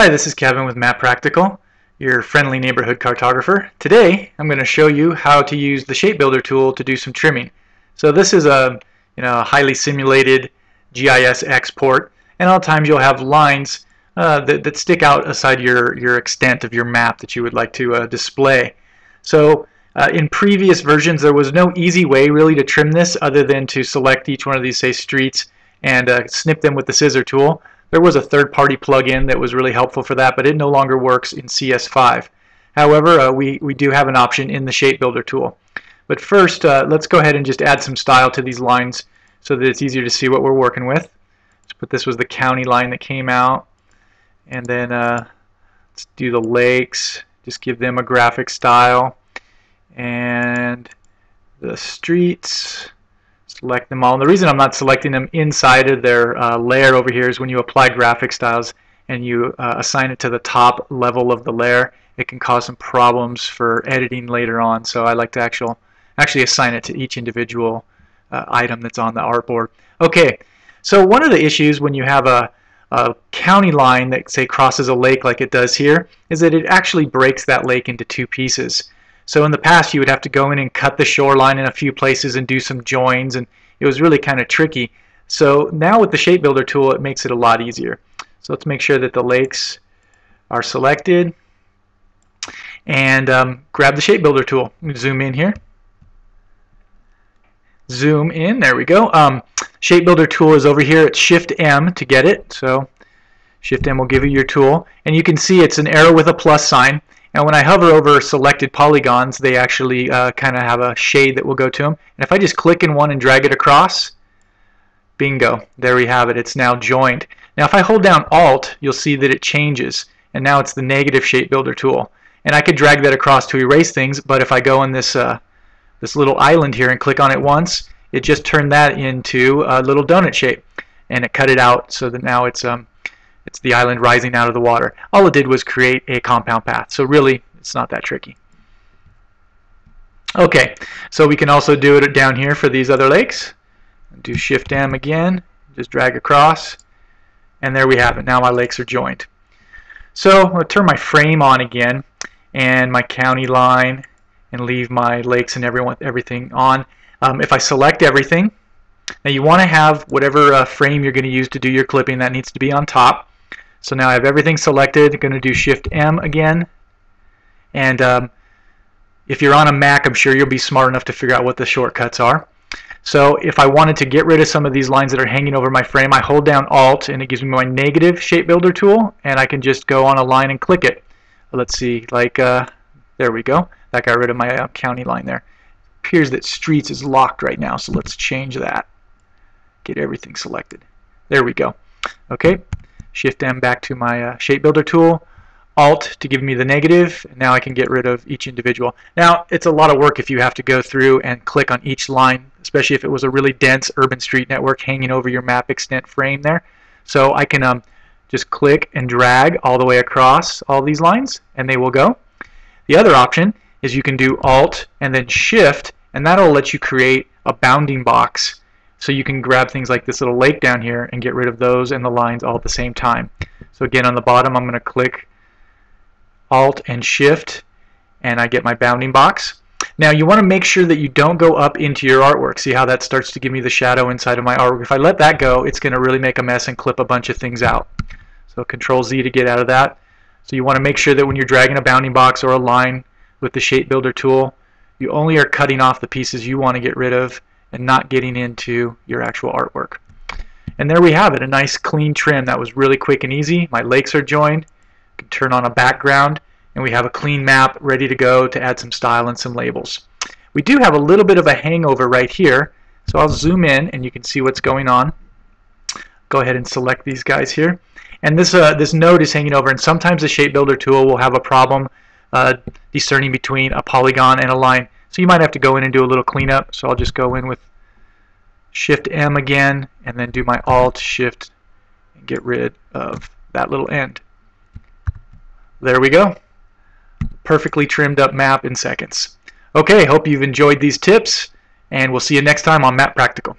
Hi, this is Kevin with Map Practical, your friendly neighborhood cartographer. Today, I'm going to show you how to use the Shape Builder tool to do some trimming. So this is a you know highly simulated GIS export, and all times you'll have lines uh, that, that stick out aside your your extent of your map that you would like to uh, display. So uh, in previous versions, there was no easy way really to trim this other than to select each one of these say streets and uh, snip them with the scissor tool. There was a third-party plugin that was really helpful for that, but it no longer works in CS5. However, uh, we, we do have an option in the Shape Builder tool. But first, uh, let's go ahead and just add some style to these lines so that it's easier to see what we're working with. Let's put this was the county line that came out. And then uh, let's do the lakes. Just give them a graphic style. And the streets select them all. And the reason I'm not selecting them inside of their uh, layer over here is when you apply graphic styles and you uh, assign it to the top level of the layer, it can cause some problems for editing later on. So I like to actual, actually assign it to each individual uh, item that's on the artboard. Okay, so one of the issues when you have a, a county line that say crosses a lake like it does here is that it actually breaks that lake into two pieces. So in the past, you would have to go in and cut the shoreline in a few places and do some joins, and it was really kind of tricky. So now with the Shape Builder tool, it makes it a lot easier. So let's make sure that the lakes are selected, and um, grab the Shape Builder tool. Zoom in here. Zoom in. There we go. Um, Shape Builder tool is over here. It's Shift M to get it. So Shift M will give you your tool, and you can see it's an arrow with a plus sign. And when I hover over selected polygons, they actually uh, kind of have a shade that will go to them. And if I just click in one and drag it across, bingo, there we have it. It's now joined. Now if I hold down Alt, you'll see that it changes. And now it's the negative shape builder tool. And I could drag that across to erase things, but if I go in this, uh, this little island here and click on it once, it just turned that into a little donut shape. And it cut it out so that now it's um, it's the island rising out of the water. All it did was create a compound path. So really, it's not that tricky. Okay, so we can also do it down here for these other lakes. Do Shift M again, just drag across, and there we have it. Now my lakes are joined. So I'll turn my frame on again, and my county line, and leave my lakes and everyone, everything on. Um, if I select everything, now you want to have whatever uh, frame you're going to use to do your clipping, that needs to be on top. So now I have everything selected. I'm going to do Shift M again. And um, if you're on a Mac, I'm sure you'll be smart enough to figure out what the shortcuts are. So if I wanted to get rid of some of these lines that are hanging over my frame, I hold down Alt and it gives me my negative shape builder tool and I can just go on a line and click it. Let's see, like, uh, there we go. That got rid of my uh, county line there. It appears that streets is locked right now, so let's change that. Get everything selected. There we go. Okay, Shift M back to my uh, shape builder tool, Alt to give me the negative, and now I can get rid of each individual. Now, it's a lot of work if you have to go through and click on each line, especially if it was a really dense urban street network hanging over your map extent frame there. So I can um, just click and drag all the way across all these lines, and they will go. The other option is you can do Alt and then Shift, and that'll let you create a bounding box so you can grab things like this little lake down here and get rid of those and the lines all at the same time. So again, on the bottom, I'm going to click Alt and Shift, and I get my bounding box. Now you want to make sure that you don't go up into your artwork. See how that starts to give me the shadow inside of my artwork. If I let that go, it's going to really make a mess and clip a bunch of things out. So Control Z to get out of that. So you want to make sure that when you're dragging a bounding box or a line with the Shape Builder tool, you only are cutting off the pieces you want to get rid of and not getting into your actual artwork. And there we have it, a nice clean trim that was really quick and easy. My lakes are joined. You can turn on a background and we have a clean map ready to go to add some style and some labels. We do have a little bit of a hangover right here, so I'll zoom in and you can see what's going on. Go ahead and select these guys here. And this, uh, this node is hanging over, and sometimes the Shape Builder tool will have a problem uh, discerning between a polygon and a line. So you might have to go in and do a little cleanup. So I'll just go in with Shift M again and then do my Alt Shift and get rid of that little end. There we go. Perfectly trimmed up map in seconds. Okay, hope you've enjoyed these tips and we'll see you next time on Map Practical.